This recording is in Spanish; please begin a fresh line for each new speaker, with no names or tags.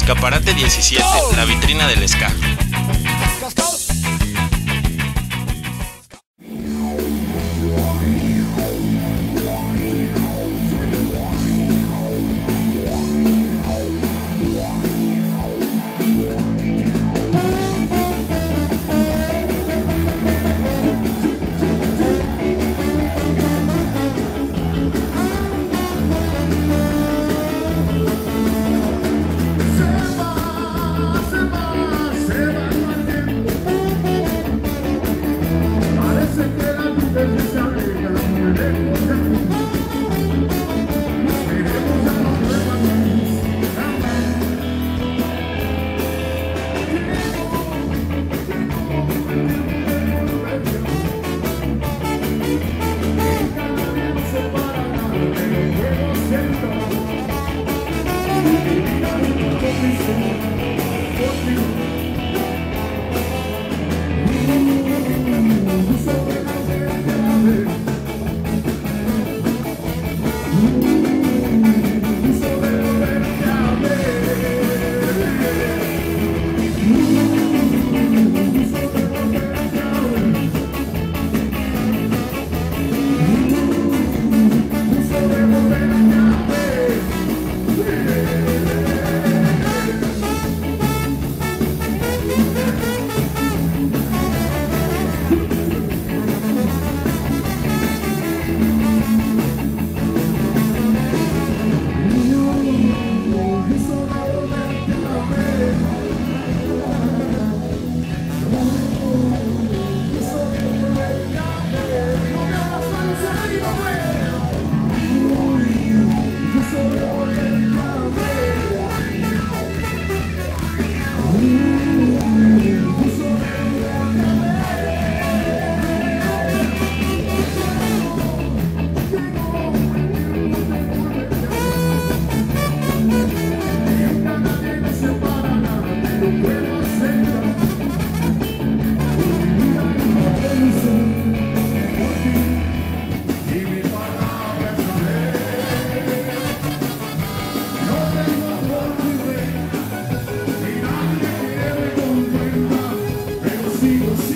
Escaparate 17, la vitrina del ska. Peace.